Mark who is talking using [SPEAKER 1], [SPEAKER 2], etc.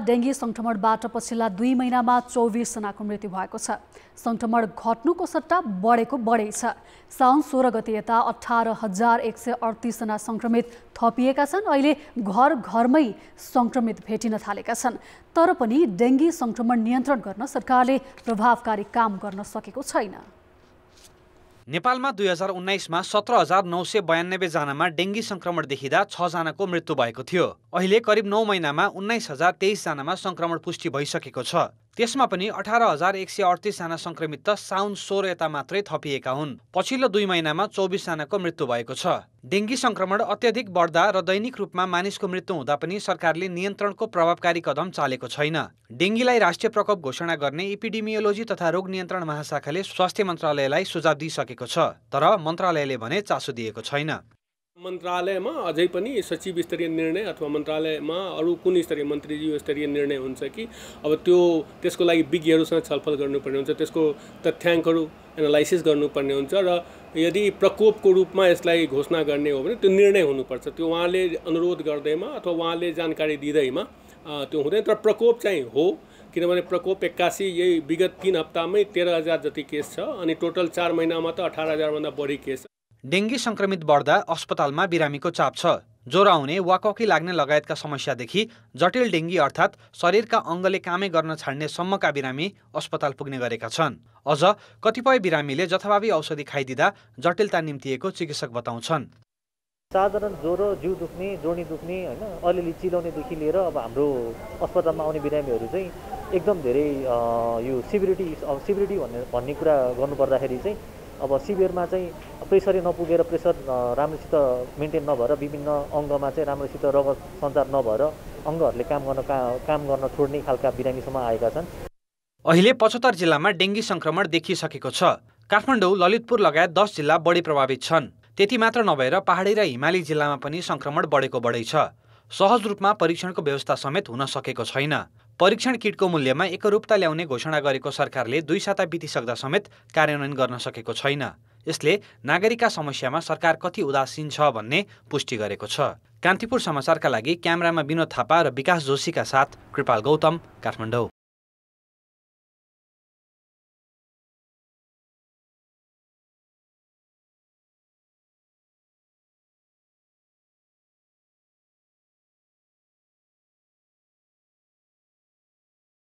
[SPEAKER 1] Dengue सङ्क्रमणबाट पछिल्ला दुई महिनामा चौबिसजनाको मृत्यु भएको छ। सङ्क्रमण घट्नुको सट्टा बढेको बढै छ साउन सोह्र गते यता अठार हजार एक सय अडतिसजना सङ्क्रमित थपिएका छन्। अहिले घर घरमै सङ्क्रमित भेटिन थालेका छन्। तर पनि डेङ्गी सङ्क्रमण नियन्त्रण गर्न सरकारले प्रभावकारी काम गर्न सकेको छैन।
[SPEAKER 2] नेपालमा दुई हजार उन्नाइसमा सत्र हजार नौ सय बयानब्बेजनामा डेङ्गी सङ्क्रमण देखिँदा छजनाको मृत्यु भएको थियो। अहिले करिब नौ महिनामा उन्नाइस हजार तेइसजनामा सङ्क्रमण पुष्टि भइसकेको छ। त्यसमा पनि अठार हजार एक सय अडतिसजना सङ्क्रमित त साउन सोह्र यता मात्रै थपिएका हुन्। पछिल्लो दुई महिनामा चौबिसजनाको मृत्यु भएको छ। डेङ्गी सङ्क्रमण अत्यधिक बढ्दा र दैनिक रूपमा मानिसको मृत्यु हुँदा पनि सरकारले नियन्त्रणको प्रभावकारी कदम चालेको छैन। डेङ्गीलाई राष्ट्रिय प्रकोप घोषणा गर्ने इपिडिमियोलोजी तथा रोग नियन्त्रण महाशाखाले स्वास्थ्य मन्त्रालयलाई सुझाव दिइसकेको छ तर मन्त्रालयले भने चासो दिएको छैन।
[SPEAKER 3] मन्त्रालयमा अझै पनि सचिव स्तरीय निर्णय अथवा मन्त्रालयमा अरू कुन स्तरीय मन्त्रीज्यू स्तरीय निर्णय हुन्छ कि? अब त्यो त्यसको लागि विज्ञहरूसँग छलफल गर्नुपर्ने हुन्छ त्यसको तथ्याङ्कहरू एनालाइसिस गर्नुपर्ने हुन्छ र यदि प्रकोपको रूपमा यसलाई घोषणा गर्ने हो भने त्यो निर्णय हुनुपर्छ। त्यो उहाँले अनुरोध गर्दैमा अथवा उहाँले जानकारी दिँदैमा त्यो हुँदैन। तर प्रकोप चाहिँ हो किनभने प्रकोप एक्कासी यही विगत तिन हप्तामै तेह्र हजार जति केस छ अनि टोटल चार महिनामा त अठार हजारभन्दा बढी केस छ
[SPEAKER 2] डेङ्गी सङ्क्रमित बढ्दा अस्पतालमा बिरामीको चाप छ। ज्वरो आउने वा ककी लाग्ने लगायतका समस्यादेखि जटिल डेङ्गी अर्थात् शरीरका अङ्गले कामै गर्न छाड्ने सम्मका बिरामी अस्पताल पुग्ने गरेका छन्। अझ कतिपय बिरामीले जथाभावी औषधि खाइदिँदा जटिलता निम्तिएको चिकित्सक बताउँछन्।
[SPEAKER 4] साधारण ज्वरो जिउ दुख्ने जोडी दुख्ने होइन अलिअलि चिलाउनेदेखि लिएर अब हाम्रो अस्पतालमा आउने बिरामीहरू चाहिँ एकदम धेरै यो सिभिरिटी सिभिरिटी भन्ने भन्ने कुरा गर्नुपर्दाखेरि चाहिँ अब सिभियरमा चाहिँ प्रेसरै नपुगेर प्रेसर राम्रोसित मेन्टेन नभएर विभिन्न अङ्गमा चाहिँ राम्रोसित रगत सञ्चार नभएर अङ्गहरूले काम गर्न काम गर्न छोड्ने खालका बिरामीसम्म आएका छन्।
[SPEAKER 2] अहिले पचहत्तर जिल्लामा डेङ्गी सङ्क्रमण देखिसकेको छ। काठमाडौँ ललितपुर लगायत दस जिल्ला बढी प्रभावित छन्। त्यति मात्र नभएर पहाडी र हिमाली जिल्लामा पनि सङ्क्रमण बढेको बढै छ सहज रूपमा परीक्षणको व्यवस्था समेत हुन सकेको छैन। परीक्षण किटको मूल्यमा एकरूपता ल्याउने घोषणा गरेको सरकारले दुई साता बितिसक्दा समेत कार्यान्वयन गर्न सकेको छैन। यसले नागरिकका समस्यामा सरकार कति उदासीन छ भन्ने पुष्टि गरेको छ। कान्तिपुर समाचारका लागि क्यामेरामा विनोद थापा र विकास जोशीका साथ कृपाल गौतम काठमाडौँ।